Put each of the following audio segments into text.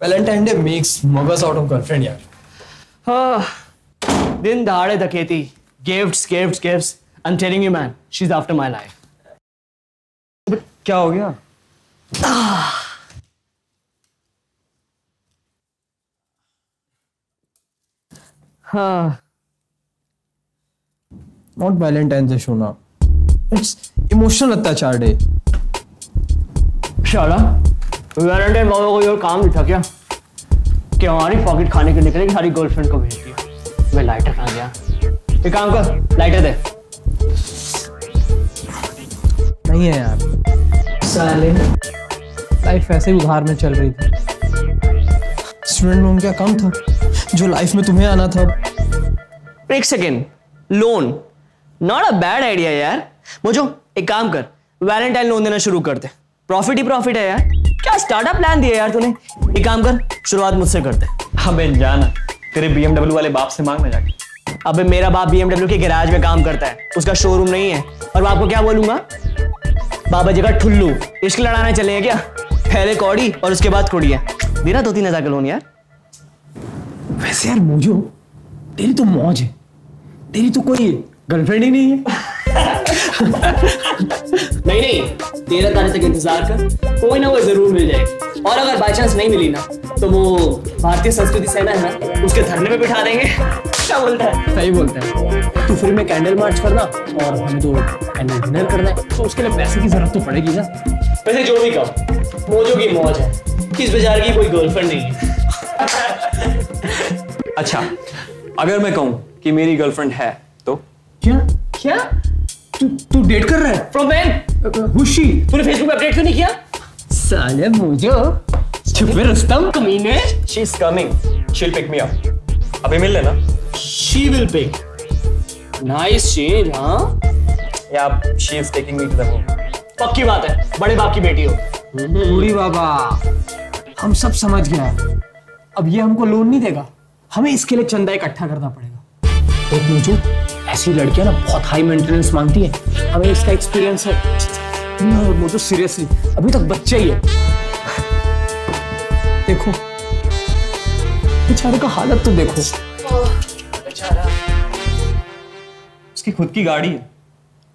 Valentine day makes mugs out of girlfriend यार हाँ, दिन दहाड़े धकेती gifts gifts gifts I am telling you man she is after my life but क्या हो गया? हाँ नॉट वैलेंटाइन डे शोना इट्स इमोशनल अत्याचार डे शाला वैलेंटाइन बाबा को और काम नहीं था क्या? कि हमारी पॉकेट खाने के निकले कि सारी गर्लफ्रेंड को भेज दिया। मैं लाइटर खा गया? एक काम कर लाइटर दे। नहीं है यार। साले लाइफ ऐसे ही उधार में चल रही थी। स्टूडेंट लोन क्या कम था? जो लाइफ में तुम्हें आना था। एक second loan not a bad idea यार। मुझे एक काम कर। वैलेंटाइन लोन देना शुरू कर दे। प्रॉफिट ही प्रॉफिट है यार। क्या स्टार्टअप प्लान दिया यार तूने? एक काम कर शुरुआत मुझसे करते। अबे जाना। तेरे बीएमडब्ल्यू वाले बाप से मांगना जाके। अबे मेरा बाप बीएमडब्ल्यू के गैराज में काम करता है। उसका शोरूम नहीं है। और बाप को क्या बोलूँगा? बाबा जी का ठुल्लू। इश्क लड़ाना चले क्या? पहले कौड़ी और उसके बाद कुड़िया मेरा दो तीन हज़ार का लोन यार। वैसे यार मोजो तेरी तो मौज है। तेरी तो कोई गर्लफ्रेंड ही नहीं है। नहीं नहीं तेरह तारीख तक इंतज़ार कर कोई ना कोई ज़रूर मिल जाएगी। और अगर बाई चांस नहीं मिली ना तो वो भारतीय संस्कृति सेना है ना उसके धरने पे बिठा देंगे। क्या बोलता है? सही बोलता है। तू फ्री में कैंडल मार्च करना और हमें तो कैंडल डिनर करना है। तो उसके लिए पैसे की ज़रूरत तो पड़ेगी ना। वैसे जो भी कहो मौजों की मौज है। किस बेचारे की कोई गर्लफ्रेंड नहीं है। अच्छा अगर मैं कहूँ कि मेरी गर्लफ्रेंड है तो? क्या? क्या? तू तू डेट कर रहा है? फ्रॉम व्हेन खुशी तूने फेसबुक पे अपडेट क्यों नहीं किया? साले मोजो छुपे रुस्तम। कमीने she is coming she'll pick me up अभी मिल लेना। She will pay nice change हाँ? या she is taking me to the home पक्की बात है। बड़े बाप की बेटी हो। बूढ़ी बाबा। हम सब समझ गया अब ये हमको लोन नहीं देगा। हमें इसके लिए चंदा इकट्ठा करना पड़ेगा। देख मुझे ऐसी लड़कियाँ ना बहुत हाई मेंटेनेंस मांगती है। हमें इसका एक्सपीरियंस है। मुझे सीरियसली अभी तक बच्चा ही है। देखो। बेचारे का हालत तो देखो। उसकी खुद की गाड़ी है।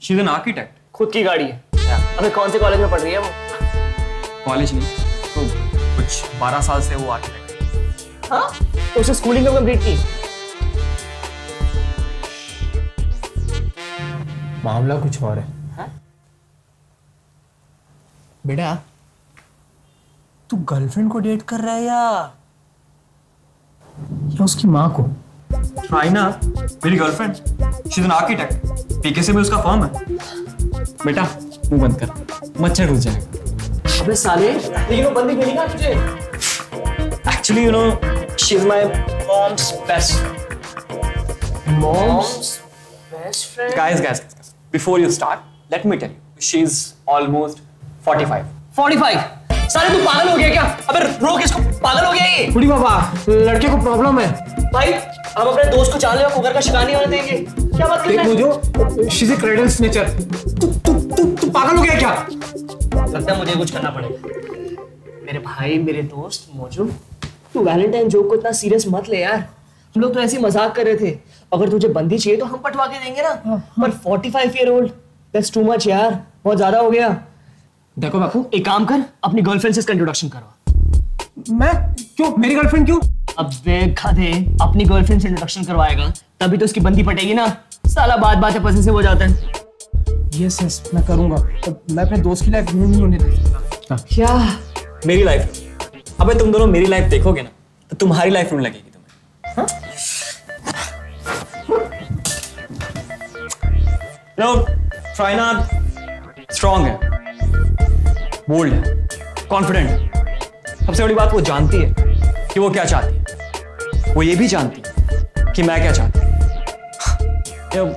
शी इज़ एन आर्किटेक्ट खुद की गाड़ी है। अबे कौन से कॉलेज में पढ़ रही है वो? कॉलेज नहीं। तो कुछ 12 साल से वो आर्किटेक्ट हाँ। तो उसे स्कूलिंग कब कंप्लीट की? मामला कुछ और है। बेटा तू गर्लफ्रेंड को डेट कर रहा है या या उसकी माँ को? राइना मेरी girlfriend she is an architect PKC में उसका फर्म है। बेटा मुँह बंद कर। मच्छर घुस जाएगा। अबे साले लेकिन वो बंदी मिली कहाँ तुझे? Actually you know she is my mom's best mom's best friend guys guys, before you start let me tell you she is almost 45 45 साले तू पागल हो गया क्या? अबे रोक इसको पागल हो गया ये। बूढ़ी बाबा लड़के को प्रॉब्लम है। भाई हम अपने दोस्त को चाल कुकर का शिकार नहीं होने देंगे। क्या बात कर देख रहे हैं? मुझे she is a cradles nature तू तू तू तू पागल हो गया क्या? लगता है मुझे कुछ करना पड़ेगा। मेरे भाई मेरे दोस्त मौजूद तू वैलेंटाइन जोक को इतना सीरियस मत ले यार। हम लोग तो ऐसे मज़ाक कर रहे थे। अगर तुझे बंदी चाहिए तो हम पटवा के देंगे ना। पर 45 year old that's too much यार। बहुत ज़्यादा हो गया। देखो बापू एक काम कर अपनी गर्लफ्रेंड से इसका इंट्रोडक्शन करवा। मैं? क्यों? मेरी गर्लफ्रेंड क्यों? अब वे गधे अपनी गर्लफ्रेंड से इंट्रोडक्शन करवाएगा तभी तो उसकी बंदी पटेगी ना। साला बात बात पसंद से हो जाता है। यस यस मैं करूँगा। तो मैं अपने दोस्त की लाइफ नहीं होने दे सकता क्या? मेरी लाइफ अबे तुम दोनों मेरी लाइफ देखोगे ना तो तुम्हारी लाइफ में लगेगी तुम्हें। नो ट्राइना स्ट्रांग है. बोल्ड है. कॉन्फिडेंट सबसे बड़ी बात वो जानती है कि वो क्या चाहती है। वो ये भी जानती है कि मैं क्या चाहती हूँ।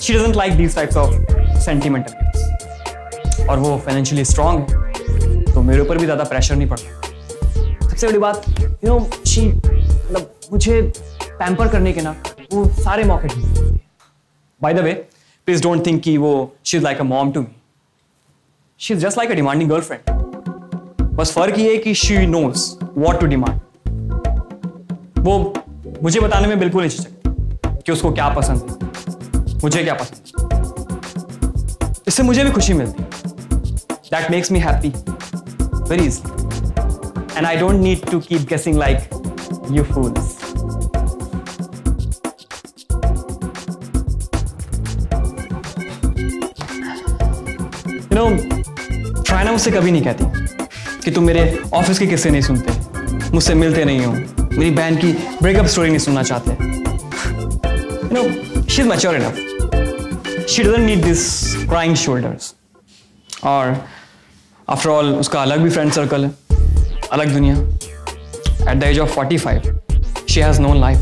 She doesn't like these types of sentimental और वो फाइनेंशियली स्ट्रांग है तो मेरे ऊपर भी ज़्यादा प्रेशर नहीं पड़ता। सबसे बड़ी बात यू नो शी मतलब मुझे पैम्पर करने के ना, वो सारे मौके by the way please don't think कि वो she is like a mom to me she is just like a demanding girlfriend बस फ़र्क ये है कि she knows what to demand वो मुझे बताने में बिल्कुल नहीं झिझकती कि उसको क्या पसंद है। मुझे क्या पसंद है। इससे मुझे भी खुशी मिलती that makes me happy very easily and I don't need to keep guessing like you fools मुझसे कभी नहीं कहती कि तुम मेरे ऑफ़िस के किस्से नहीं सुनते, मुझसे मिलते नहीं हो, मेरी बहन की ब्रेकअप स्टोरी नहीं सुनना चाहते। No she is mature enough she doesn't need this crying shoulders और आफ्टर ऑल उसका अलग भी फ्रेंड सर्कल है, अलग दुनिया। At the age of 45 she has known life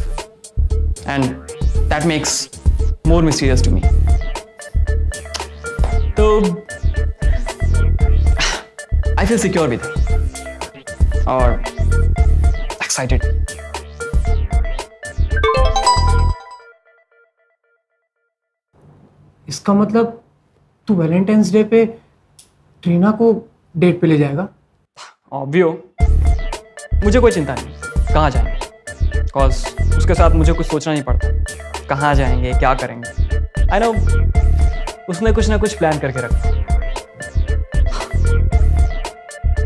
and that makes more mysterious to me तो I feel secure with her. Or excited. इसका मतलब तू वैलेंटाइंस डे पे ट्रीना को डेट पे ले जाएगा? ऑब्वियो मुझे कोई चिंता नहीं। कहाँ जाएँगे बिकॉज़ उसके साथ मुझे कुछ सोचना नहीं पड़ता। कहाँ जाएँगे? क्या करेंगे? आई नो उसने कुछ ना कुछ प्लान करके रखा।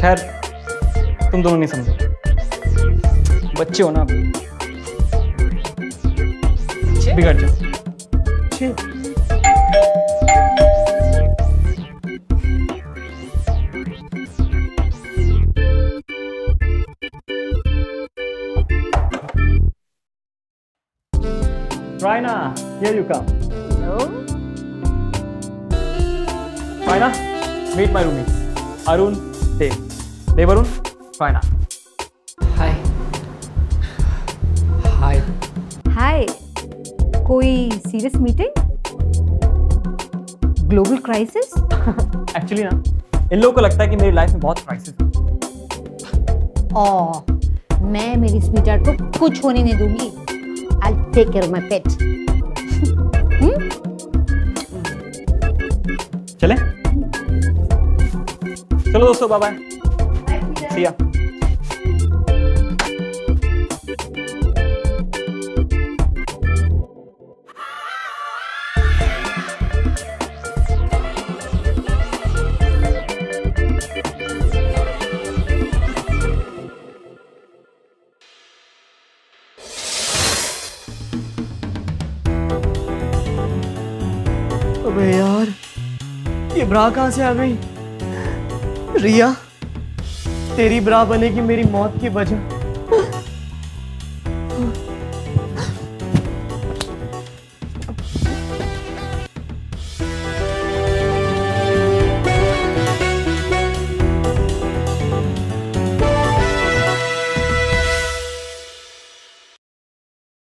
खैर तुम दोनों नहीं समझो बच्चे हो ना बिगड़ जाओ Raina, here you come. Hello? Raina, meet my roommates. Arun, Dave. Dave Arun, Raina. Hi hi hi कोई serious meeting global crisis actually ना इन लोगों को लगता है कि मेरी लाइफ में बहुत क्राइसिस है। और मैं मेरी स्वीटहार्ट को कुछ होने नहीं दूँगी। I take care of my pet चले। चलो दोस्तों बाय बाय सी अबे यार ये ब्रा कहाँ से आ गई? रिया? तेरी ब्रा बनेगी मेरी मौत की वजह।